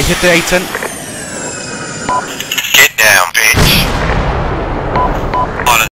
I hit the A10. Get down, baby.